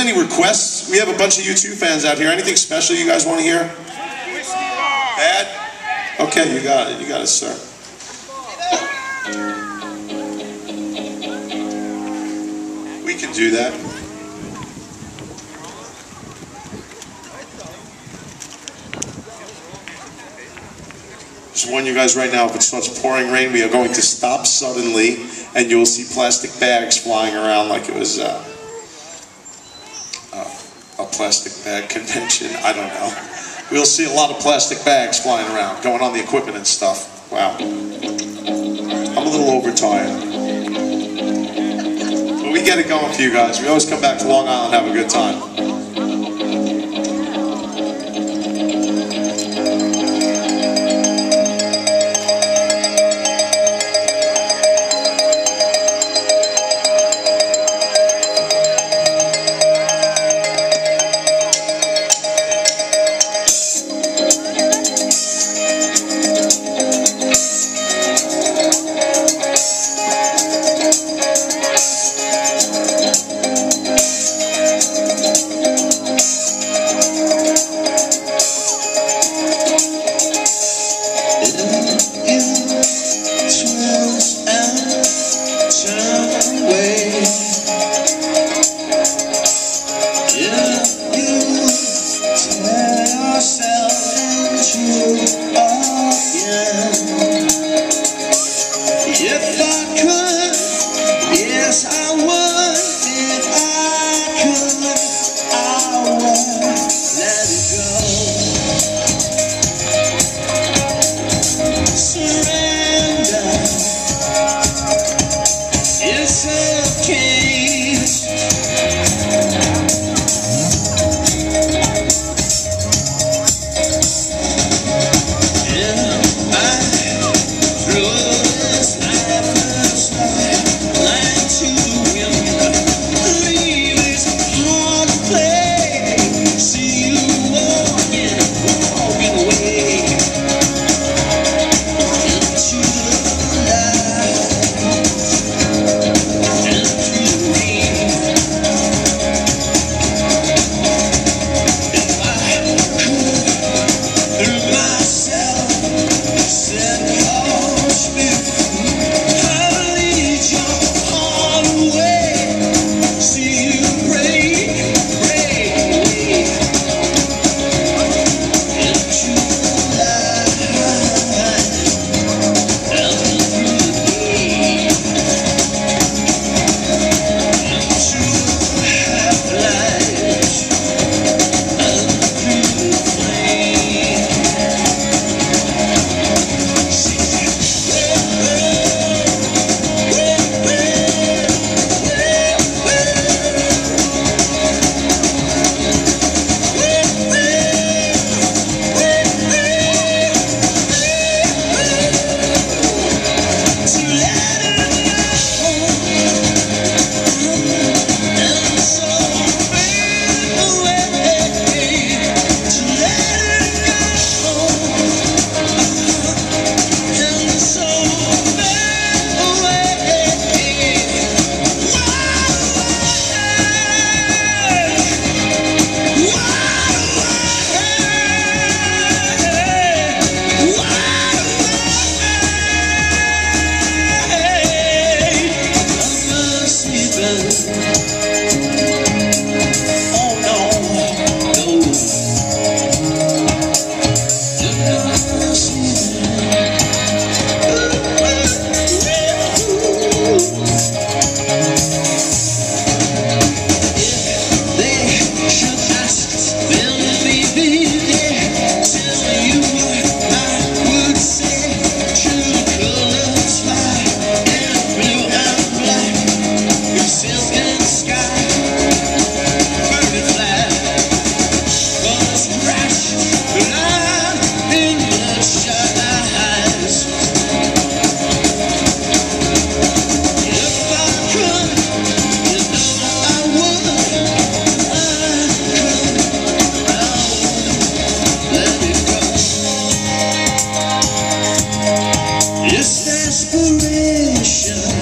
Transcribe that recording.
any requests? We have a bunch of U2 fans out here. Anything special you guys want to hear? Bad? Okay, you got it. You got it, sir. We can do that. Just warn you guys right now, if it starts pouring rain, we are going to stop suddenly, and you will see plastic bags flying around like it was uh, plastic bag convention. I don't know. We'll see a lot of plastic bags flying around, going on the equipment and stuff. Wow. I'm a little overtired. But we get it going for you guys. We always come back to Long Island and have a good time. It's